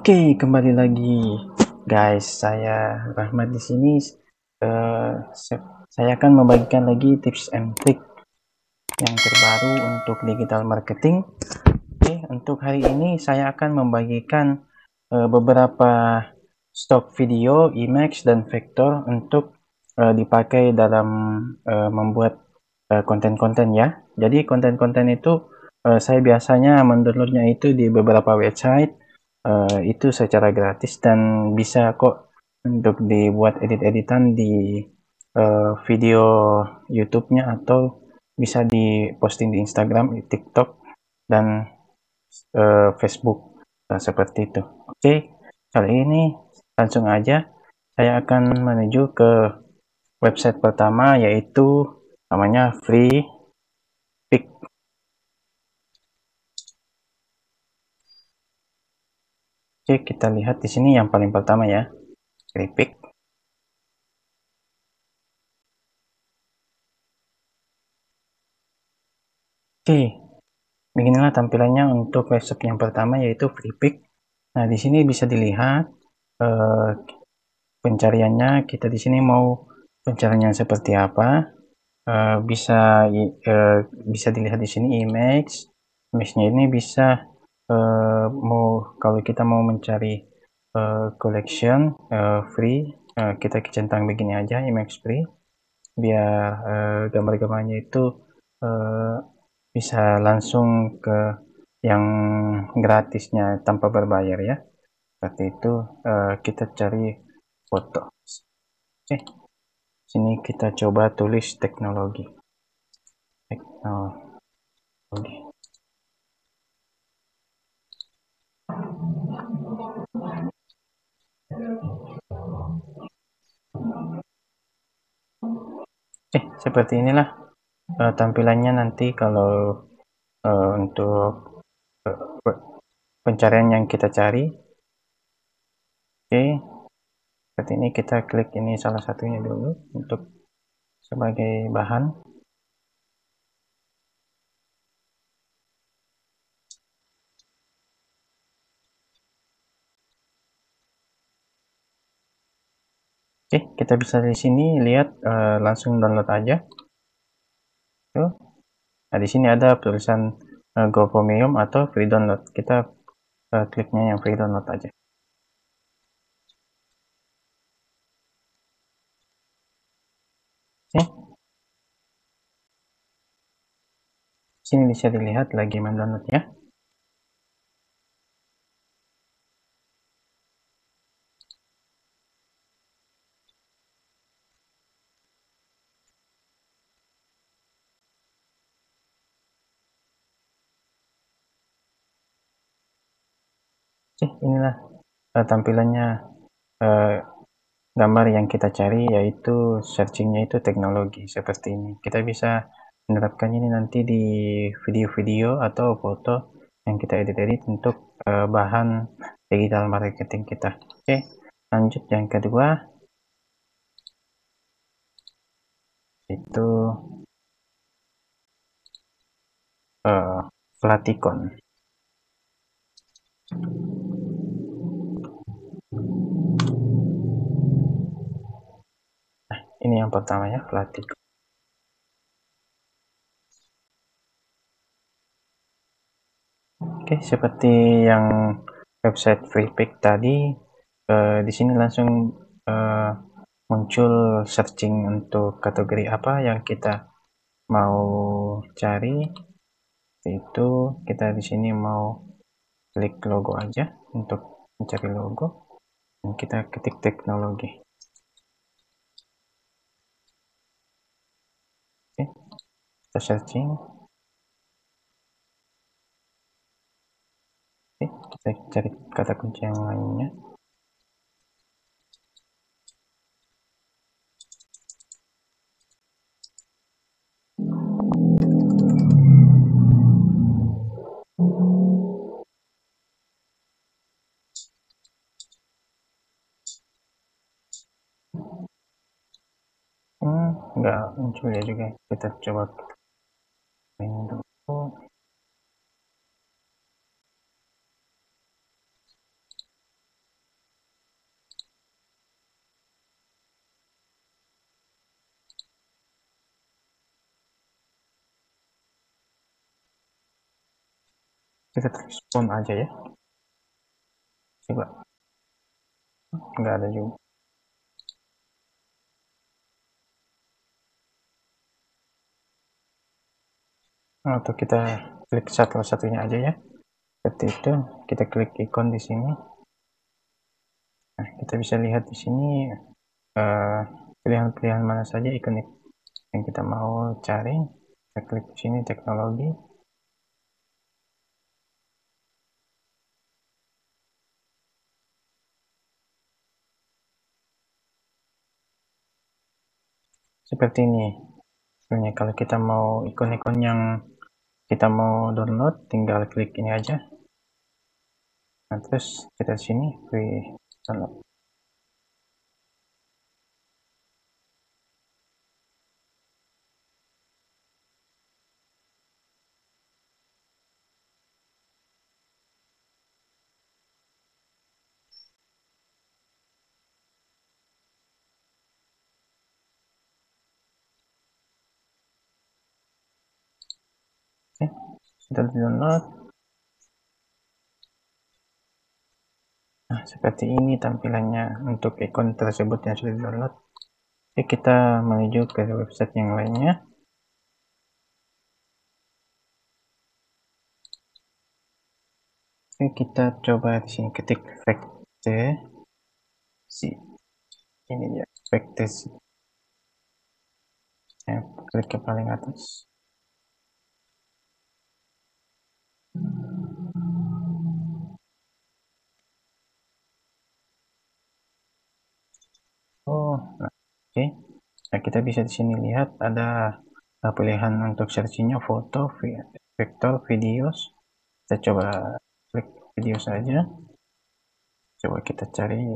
Oke, kembali lagi guys. Saya Rahmat di sini. Uh, saya akan membagikan lagi tips and trick yang terbaru untuk digital marketing. Oke, untuk hari ini saya akan membagikan uh, beberapa stok video, image dan vektor untuk uh, dipakai dalam uh, membuat konten-konten uh, ya. Jadi konten-konten itu uh, saya biasanya mendownloadnya itu di beberapa website uh, itu secara gratis dan bisa kok untuk dibuat edit-editan di uh, video YouTube-nya atau bisa diposting di Instagram, TikTok dan uh, Facebook uh, seperti itu. Oke, okay. kali ini langsung aja saya akan menuju ke website pertama yaitu namanya Free Pick Oke, kita lihat di sini yang paling pertama ya, grafik. Oke, beginilah tampilannya untuk website yang pertama yaitu FreePick. Nah, di sini bisa dilihat eh, pencariannya. Kita di sini mau pencariannya seperti apa. Eh, bisa eh, bisa dilihat di sini image. Image-nya ini bisa uh, mau kalau kita mau mencari uh, collection uh, free uh, kita centang begini aja image free biar uh, gambar-gambarnya itu uh, bisa langsung ke yang gratisnya tanpa berbayar ya seperti itu uh, kita cari foto. Oke okay. sini kita coba tulis teknologi. Teknologi. Eh seperti inilah uh, tampilannya nanti kalau uh, untuk uh, pencarian yang kita cari oke seperti ini kita klik ini salah satunya dulu untuk sebagai bahan Oke, kita bisa di sini lihat uh, langsung download aja. Tuh. Nah, di sini ada tulisan uh, Go Premium atau free download. Kita uh, kliknya yang free download aja. Oke. Sini bisa dilihat lagi mendownload ya. Oke, inilah uh, tampilannya uh, gambar yang kita cari yaitu searchingnya itu teknologi seperti ini. Kita bisa menerapkan ini nanti di video-video atau foto yang kita edit-edit untuk uh, bahan digital marketing kita. Oke, lanjut yang kedua itu uh, Platicon. Ini yang pertama ya Oke, seperti yang website FreePick tadi, eh, di sini langsung eh, muncul searching untuk kategori apa yang kita mau cari. Itu kita di sini mau klik logo aja untuk mencari logo. Dan kita ketik teknologi. Kita searching oke kita cari kata kunci yang lainnya nggak muncul ya juga. Kita coba kita respon aja ya. Coba. Nggak ada juga. Atau kita klik satu satunya aja ya. Seperti itu. Kita klik ikon di sini. Nah kita bisa lihat di sini eh, pilihan-pilihan uh, mana saja ikon yang kita mau cari. Kita klik di sini teknologi seperti ini. Sebenarnya kalau kita mau ikon-ikon yang kita mau download tinggal klik ini aja. Nah terus kita sini free download sudah download nah seperti ini tampilannya untuk ikon tersebut yang sudah download oke kita menuju ke website yang lainnya. Oke kita coba di sini ketik vector. Si ini ya vector. Ya, klik ke paling atas Nah, kita bisa di sini lihat ada uh, pilihan untuk searchingnya foto, vektor, videos. Kita coba klik video saja. Coba kita cari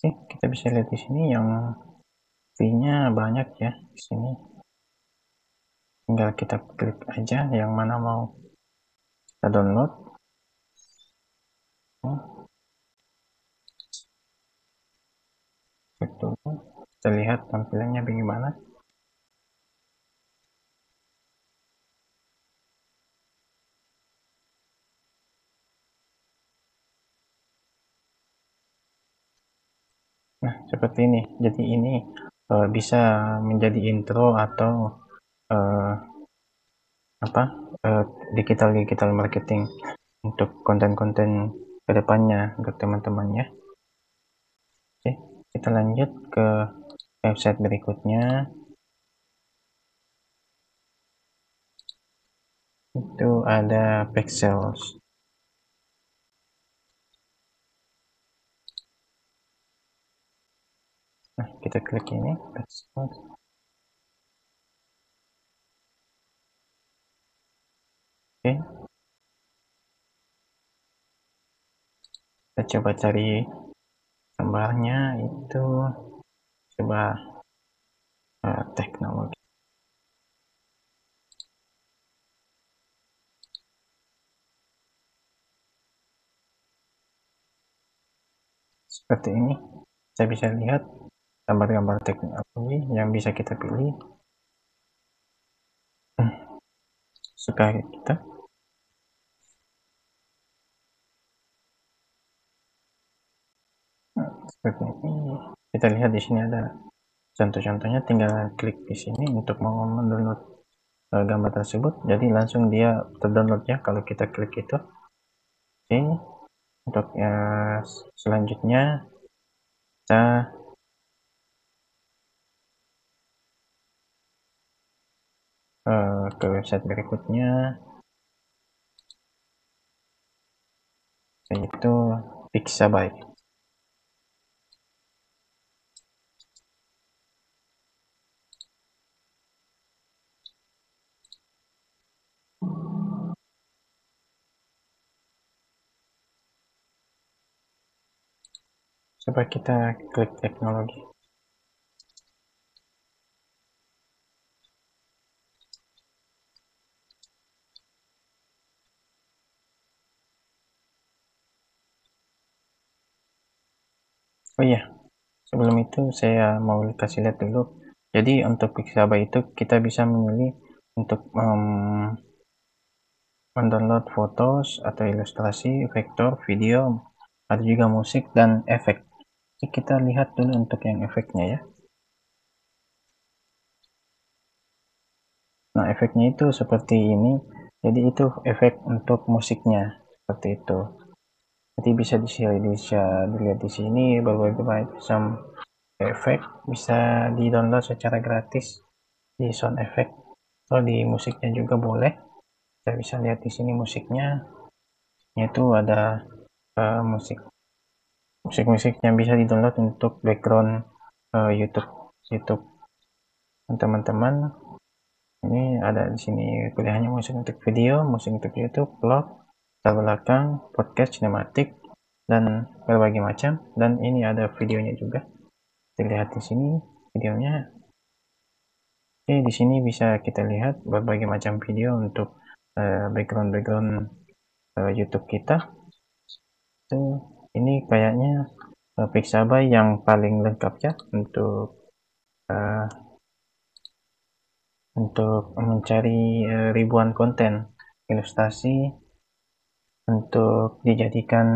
Oke, kita bisa lihat di sini yang fee-nya banyak ya di sini. Tinggal kita klik aja yang mana mau kita download. Klik dulu. Kita lihat tampilannya bagaimana. Seperti ini. Jadi ini uh, bisa menjadi intro atau uh, apa uh, digital digital marketing untuk konten-konten ke depannya untuk teman-teman ya. Oke, kita lanjut ke website berikutnya. Itu ada Pixels. Nah kita klik ini. Oke. Kita coba cari gambarnya itu. Coba uh, teknologi. Seperti ini. Saya bisa lihat gambar-gambar teknologi yang bisa kita pilih? Hmm. suka kita. Seperti ini. Kita lihat di sini ada contoh-contohnya. Tinggal klik di sini untuk mau mendownload uh, gambar tersebut. Jadi langsung dia terdownload ya kalau kita klik itu. Oke untuk ya selanjutnya kita uh, ke website berikutnya. Yaitu Pixabay. Coba kita klik teknologi oh iya sebelum itu saya mau kasih lihat dulu. Jadi untuk Pixabay itu kita bisa memilih untuk um, mendownload fotos atau ilustrasi, vektor, video, ada juga musik dan efek. Kita lihat dulu untuk yang efeknya ya. Nah efeknya itu seperti ini. Jadi itu efek untuk musiknya seperti itu jadi bisa bisa dilihat di sini berbagai macam efek bisa di download secara gratis di sound effect. Atau di musiknya juga boleh. Kita bisa lihat di sini musiknya. Yaitu ada uh, musik musik-musik yang bisa di-download untuk background uh, YouTube YouTube. Teman-teman ini ada di sini pilihannya musik untuk video musik untuk YouTube vlog latar belakang podcast sinematik dan berbagai macam. Dan ini ada videonya juga. Dilihat di sini videonya. Oke di sini bisa kita lihat berbagai macam video untuk uh, background background uh, YouTube kita. Itu ini kayaknya uh, Pixabay yang paling lengkap ya untuk uh, untuk mencari uh, ribuan konten ilustrasi untuk dijadikan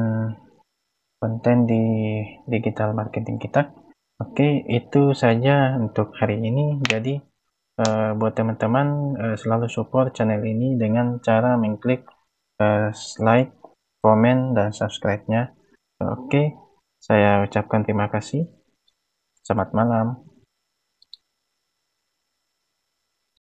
konten di digital marketing kita oke itu saja untuk hari ini jadi uh, buat teman-teman uh, selalu support channel ini dengan cara mengklik uh, like komen dan subscribe nya Oke, saya ucapkan terima kasih. Selamat malam.